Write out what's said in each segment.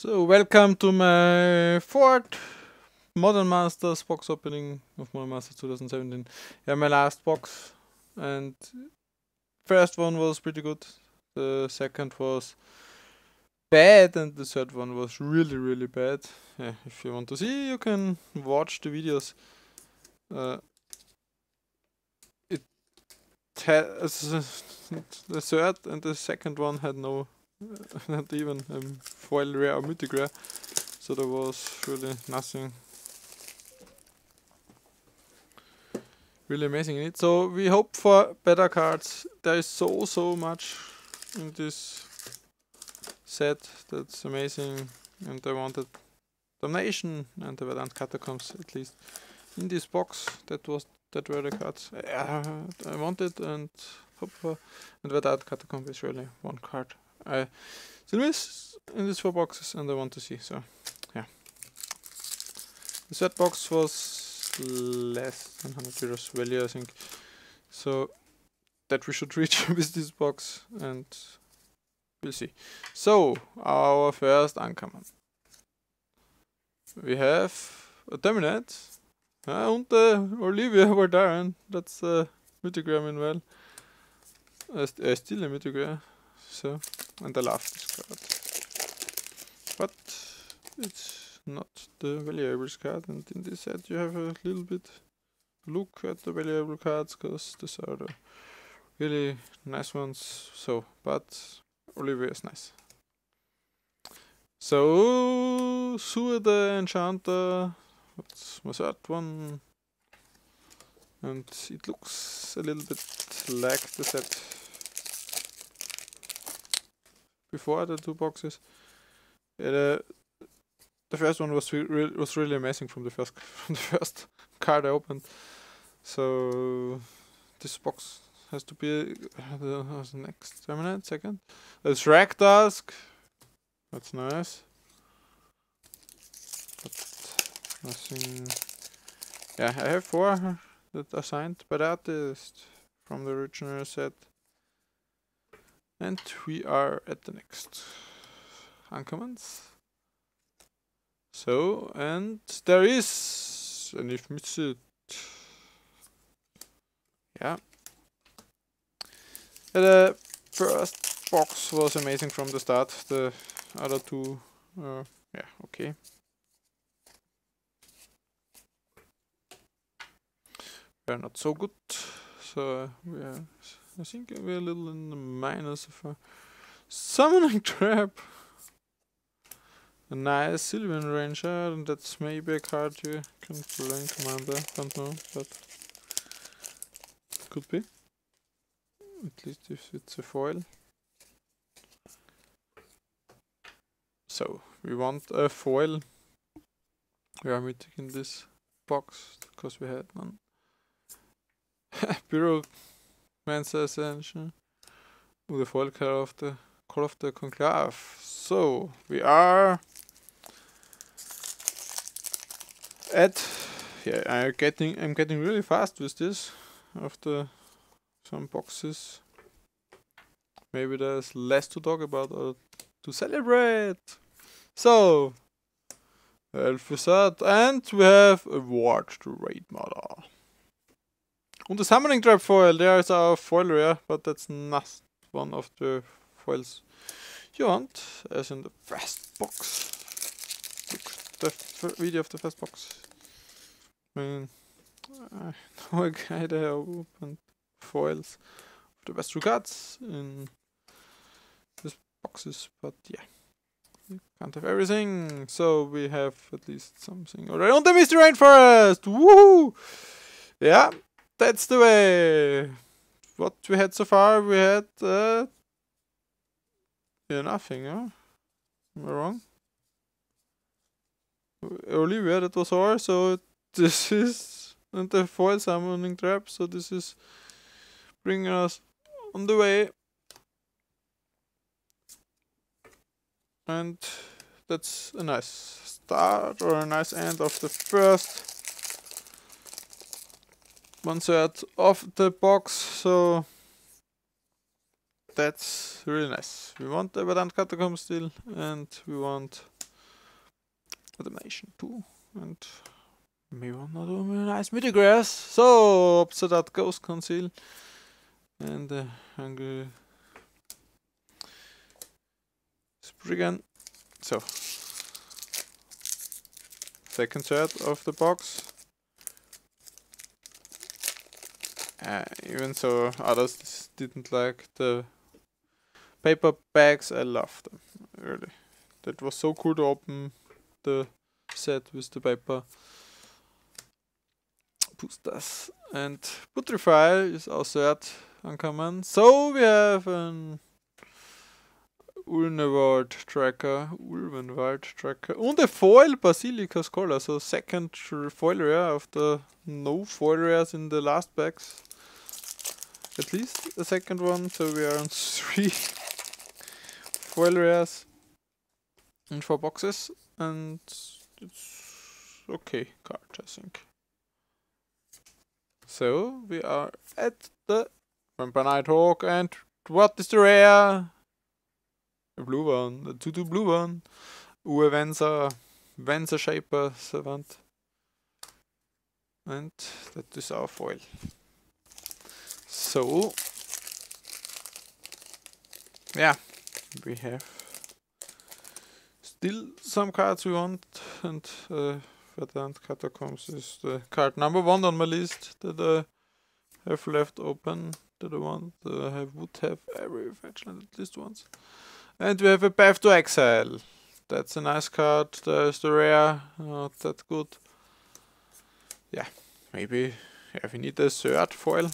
So welcome to my fourth Modern Masters box opening of Modern Masters 2017. Yeah, my last box and first one was pretty good. The second was bad and the third one was really really bad. Yeah, if you want to see you can watch the videos. Uh, it the third and the second one had no not even um, foil rare or mythic rare. So there was really nothing really amazing in it. So we hope for better cards. There is so so much in this set that's amazing and I wanted Damnation and the Verdant Catacombs at least in this box. That was that were the cards uh, I wanted and hope for and Verdant Catacomb is really one card I still miss in these four boxes and I want to see, so yeah. The third box was less than 100 euros value, I think. So that we should reach with this box and we'll see. So, our first uncommon. We have a Dominate uh, and uh, Olivia Voldaren. That's uh, Mythic Well, uh, st still a Mythic So, and I love this card. But it's not the valuables card and in this set you have a little bit look at the valuable cards because these are the really nice ones. So, but Olivia is nice. So, Sue the Enchanter, that's my third one. And it looks a little bit like the set before the two boxes. Yeah, the, the first one was re was really amazing from the first from the first card I opened. So this box has to be uh, the, uh, the next terminate second. It's Rakdusk. That's nice. But nothing. Yeah, I have four that are signed by the artist from the original set. And we are at the next uncommons. So, and there is an if it. Yeah. The first box was amazing from the start. The other two, uh, yeah, okay. They're not so good. So are I think we're a little in the minus of a summoning trap. A nice Sylvan Ranger, and that's maybe a card you can play in Commander, don't know, but could be. At least if it's a foil. So, we want a foil. We are mythic in this box, because we had none. Bureau Mensa Ascension. the foil card of the Call of the Conclave. So we are at yeah I'm getting I'm getting really fast with this after some boxes. Maybe there's less to talk about or to celebrate. So Elf and we have a Ward to Raid Mother. On the Summoning Trap foil, there is our foil rare, but that's not one of the foils you want, as in the first box. Look, the video of the first box. I mean, er I know a guy there opened foils of the best two cards in these boxes, but yeah. You can't have everything, so we have at least something already on the Misty Rainforest! Woohoo! Yeah, that's the way. What we had so far, we had uh, yeah, nothing, huh? Am I wrong? Olivia, that was all, so this is and the foil summoning trap, so this is bringing us on the way. And that's a nice start or a nice end of the first one third of the box, so that's really nice. We want the Verdant Catacomb still, and we want Damnation 2. And maybe another nice mythic rares. So, up to that Ghost Conceal. And uh, Hungry Spriggan. So, second set of the box. Uh, even so others didn't like the paper bags, I love them, really. That was so cool to open the set with the paper boosters. And Putrefy is also at uncommon. So we have an Ulnewald tracker, Ulvenwald tracker, and a foil Basilica Scholar, so second foil rare after no foil rares in the last packs. At least a second one, so we are on three foil rares in four boxes, and it's okay card, I think. So we are at the Vampire Nighthawk, and what is the rare? A blue one, a 2 2 blue one. Uwe Venser, Venser Shaper Savant. And that is our foil. So, yeah, we have still some cards we want, and uh, Verdant Catacombs is the card number one on my list that I have left open. That I want, that I would have every faction at least once. And we have a Path to Exile. That's a nice card. There's the rare, not that good. Yeah, maybe yeah, we need a third foil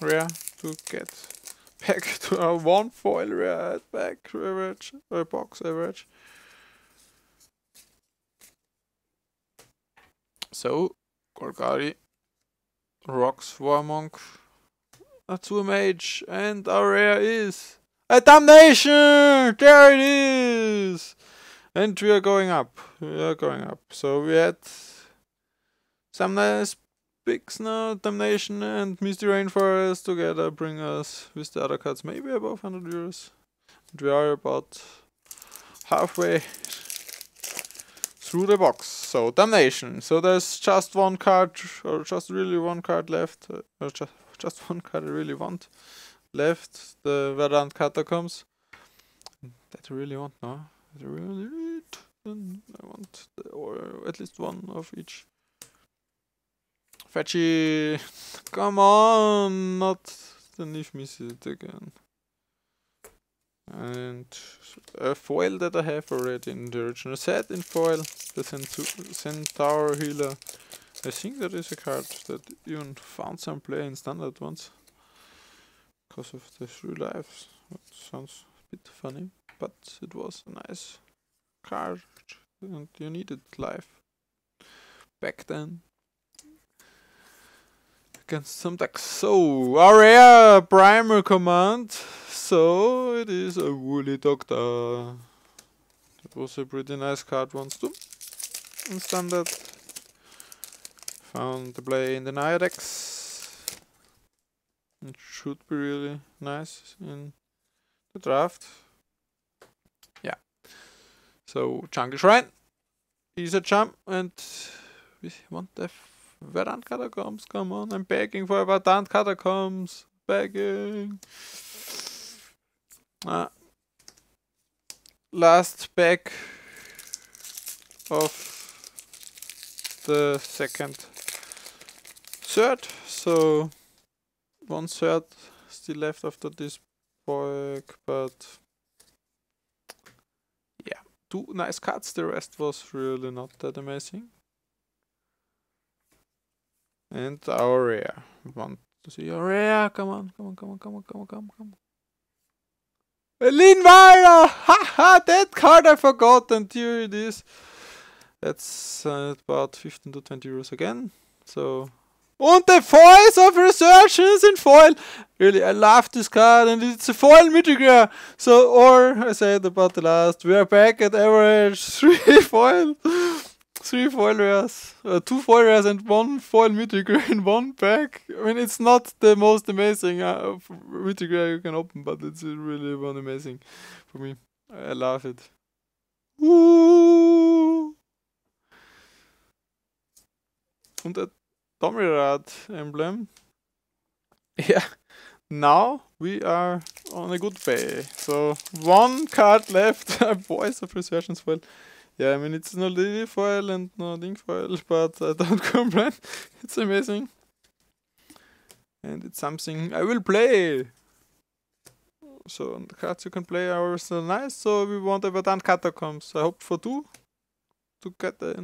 rare to get back to our one foil rare back average, or box average. So, Golgari, Rocks, Warmonk, a 2 mage, and our rare is a damnation! There it is! And we are going up. We are going up. So we had some nice picks now. Damnation and Misty Rainforest together bring us with the other cards maybe above 100 euros. And we are about halfway through the box. So damnation. So there's just one card, or just really one card left, uh, or just just one card I really want left, the Verdant Catacombs. That I really want now. I really I want, the, or at least one of each. Fetchy, come on, not the Niche misses it again. And a foil that I have already in the original set in foil, the Centaur Healer. I think that is a card that even found some play in standard once because of the three lives. That sounds a bit funny, but it was a nice card and you needed life back then. Some decks. So, Area Primer Command. So, it is a Woolly Doctor. it was a pretty nice card once too. In standard. Found the play in the Niodex. It should be really nice in the draft. Yeah. So Jungle Shrine is a jump and we want the Verdant Catacombs. Come on, I'm begging for Verdant Catacombs. Begging. Ah. Last pack of the second third. So one third still left after this book, but yeah, two nice cuts. The rest was really not that amazing. And rare. Want to see rare? Come on, come on, come on, come on, come on, come on, come on. Linvala! Haha, that card I forgot, and here it is. That's uh, about 15 to 20 euros again. So and the voice of resurgence in foil. Really, I love this card, and it's a foil Mythic So, or I said about the last, we are back at average three foil, three foilers, uh, two foilers, and one foil mutiger in one pack. I mean, it's not the most amazing uh, mutiger you can open, but it's really one amazing for me. I love it. Woo! Und a Domirad emblem. Yeah, now we are on a good way. So one card left. Voice of Resurgence foil. Well. Yeah, I mean it's no Lily foil and no Ding foil, but I don't complain. It's amazing. And it's something I will play. So the cards you can play are also nice. So we want a Verdant Catacombs. I hope for two to get uh,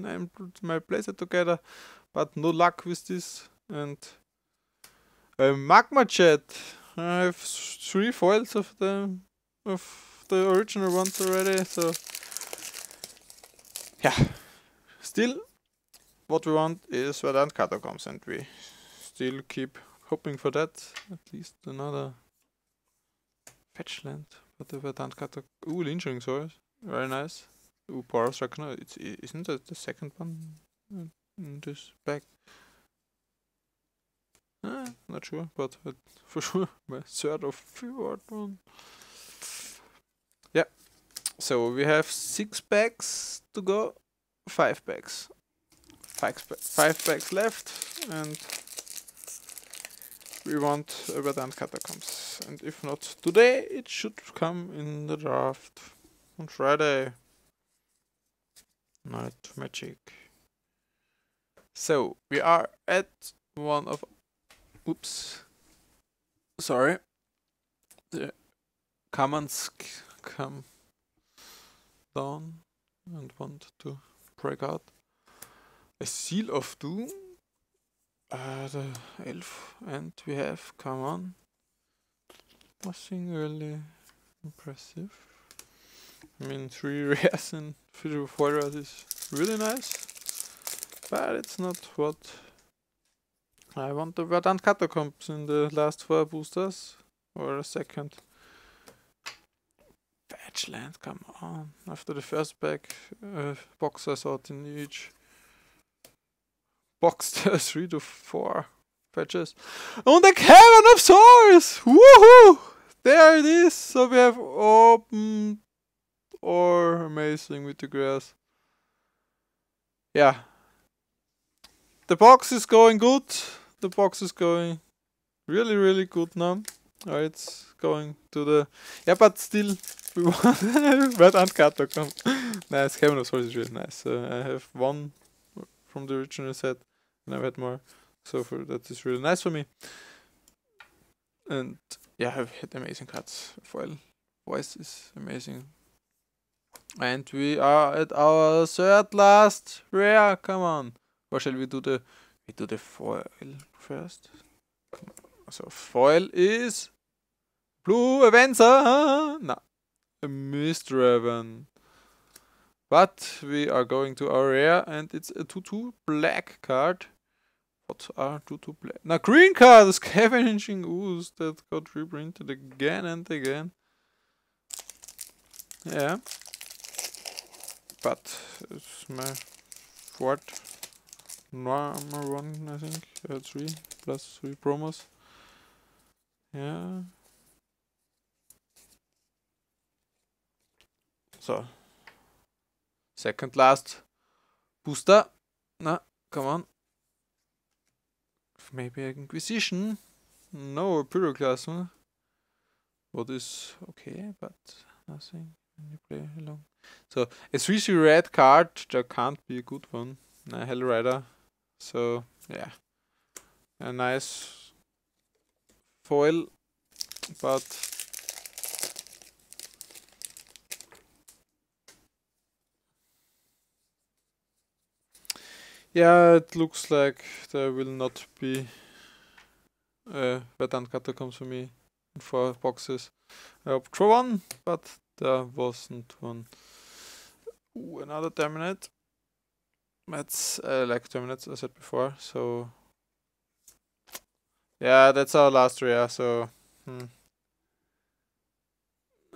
my playset together, but no luck with this. And uh, Magma Jet. I have three foils of the of the original ones already. So yeah, still what we want is Verdant Catacombs, and we still keep hoping for that. At least another fetch land. But the Verdant Catacombs. Ooh, Lynching Swords. Very nice. Ooh, Boros Reckoner. It's, isn't that the second one in this pack? Uh, not sure, but uh, for sure my third or fourth one. So we have six packs to go. Five packs. Five, five packs left, and we want a Verdant Catacombs. And if not today, it should come in the draft on Friday. Night magic. So we are at one of oops sorry the commands come down and want to break out a seal of doom uh, the elf and we have come on nothing really impressive I mean, three rares and three forward is really nice, but it's not what I want. The Verdant Catacombs in the last four boosters, or a second. Fetchland, come on. After the first pack, uh, box I thought in each box three to four fetches. On the Cavern of Souls! Woohoo! There it is! So we have opened or amazing with the grass. Yeah. The box is going good. The box is going really, really good now. Oh, it's going to the... Yeah, but still, we want Red and come. nice, Cavern of Souls is really nice. Uh, I have one from the original set, and I've had more. So for that is really nice for me. And yeah, I've had amazing cards. Foil voice is amazing. And we are at our third last rare. Come on. Or shall we do the we do the foil first? So foil is blue Avenza. No. A Misthaven. But we are going to our rare and it's a 2-2 black card. What are 2-2 black? Now green card, Scavenging Ooze that got reprinted again and again. Yeah but it's my fourth number one, I think. Uh, three plus three promos. Yeah. So, second last booster. No, come on. Maybe Inquisition. No, Pyroclasm. What is okay, but nothing when you play along. So a 3 red card, that can't be a good one. A Hellrider. So yeah. A nice foil, but yeah, it looks like there will not be a Verdant for me in four boxes. I hope for one, but there wasn't one. Ooh, another terminate. That's uh, like terminates, I said before. So yeah, that's our last rare. So hmm.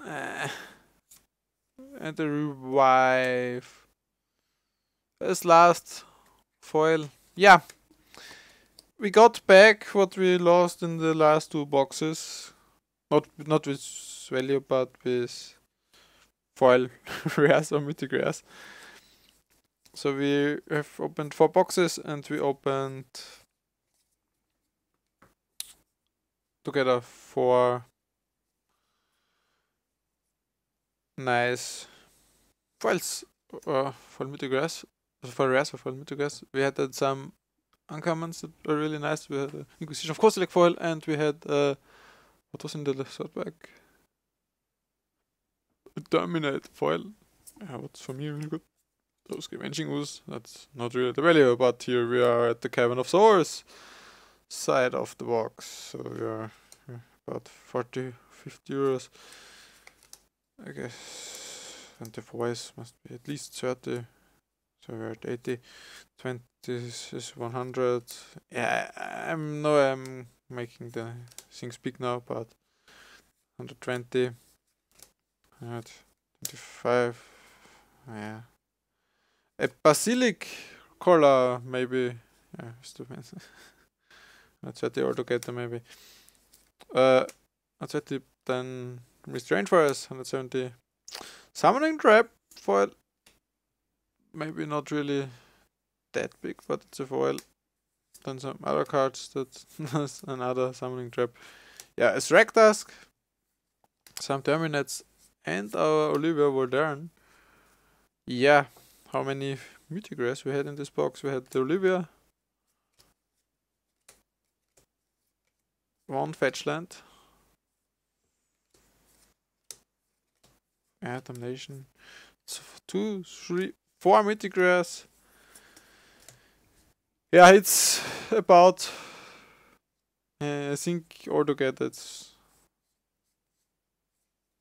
Eh. and the revive. This last foil. Yeah. We got back what we lost in the last two boxes. Not not with value, but with foil rares or mythic rares. So we have opened four boxes and we opened together four nice foils uh, for Mythograss, for the rest for Mythograss. We had uh, some uncommons that were really nice. We had uh, Inquisition of Kozilek foil and we had uh, what was in the third bag? A Terminate foil. Yeah, what's for me really good. Those Scavenging Ooze, that's not really the value, but here we are at the Cavern of Souls side of the box. So we are about 40, 50 euros. I guess. And the voice must be at least 30. So we're at 80. 20 is 100. Yeah, I know I'm making the things big now, but 120. 125. Yeah. A basilic color, maybe. Yeah, stupid. 30 altogether, maybe. Uh, 130, then Restrain Forest, 170. Summoning Trap foil. Maybe not really that big, but it's a foil. Then some other cards that another Summoning Trap. Yeah, it's Rakdusk, some Terminates, and our Olivia Voldaren. Yeah, how many Mythograss we had in this box? We had the Olivia, one fetch land, yeah, damnation, so two, three, four Mythograss. Yeah, it's about, uh, I think altogether it's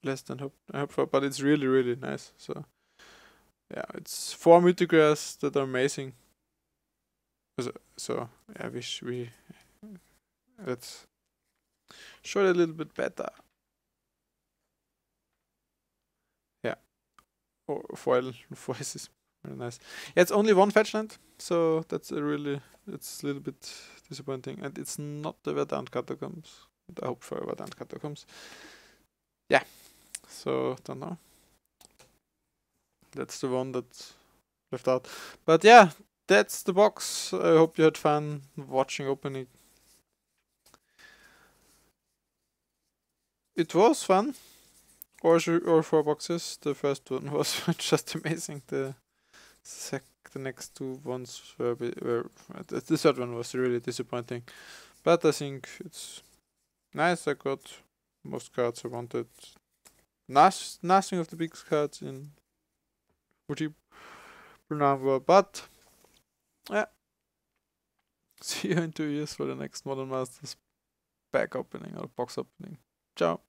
less than hope, I hope for, but it's really, really nice. So, yeah, it's four Mythograss that are amazing. So, so yeah, I wish we, let's show it a little bit better. Yeah, or foil voice is very nice. Yeah, it's only one fetch land, so that's a really, it's a little bit disappointing. And it's not the Verdant Catacombs. I hope for Verdant Catacombs. Yeah. So, don't know. That's the one that left out. But yeah, that's the box. I hope you had fun watching opening. It was fun. Or, or four boxes. The first one was just amazing. The sec the next two ones were, were the third one was really disappointing. But I think it's nice. I got most cards I wanted Nas nothing of the big cards in Uji Brunava, but yeah. See you in two years for the next Modern Masters pack opening or box opening. Ciao.